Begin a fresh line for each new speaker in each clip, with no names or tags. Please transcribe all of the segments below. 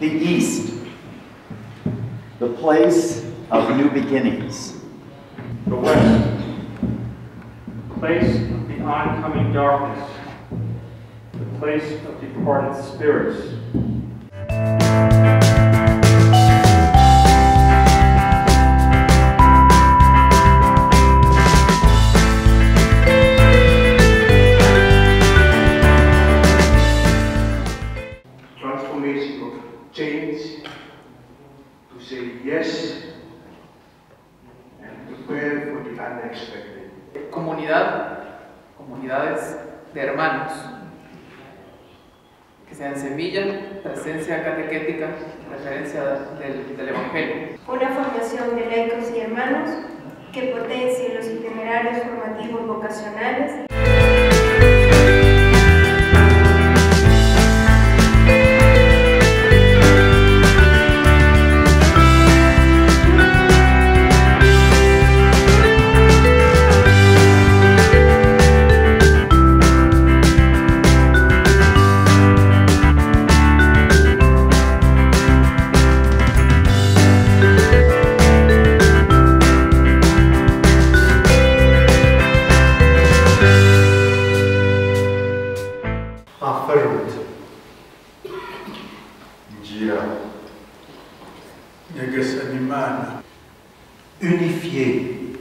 The East, the place of new beginnings.
The West, place of the oncoming darkness, the place of departed spirits,
change to say yes and prepare for the unexpected.
comunidad, comunidades de hermanos, que sean semilla, presencia catequética, referencia del, del Evangelio.
Una formación de laicos y hermanos que potencie los itinerarios formativos vocacionales
Affirmed.
Gira.
Nyagasani
Unifié.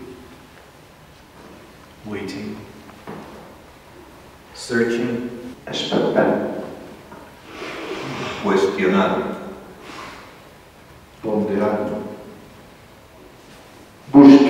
Waiting. Searching.
Aspettar. Cuestionar.
Ponderando.
Buscar.